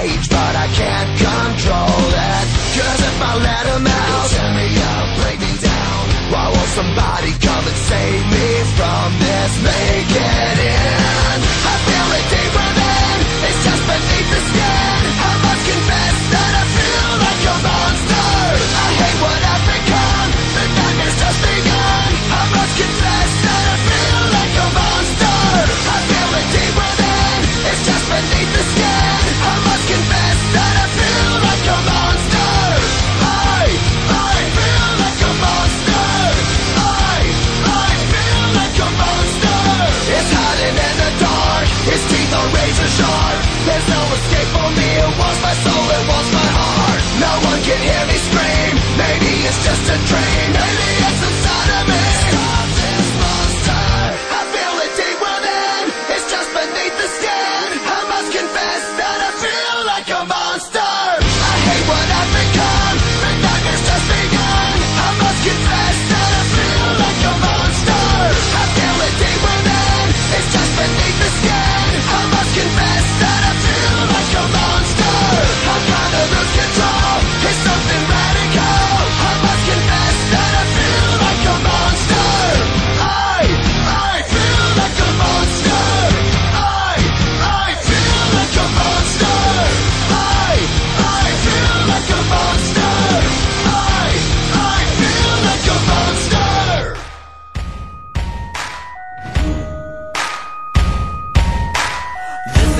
cage, but I can't razor sharp. There's no escape for me, it wants my soul, it wants my heart. No one can hear me scream, maybe it's just a dream.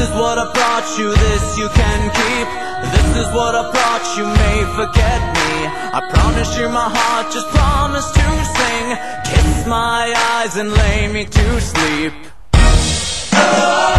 is what I brought you, this you can keep. This is what I brought you, may forget me. I promise you my heart, just promise to sing. Kiss my eyes and lay me to sleep. oh!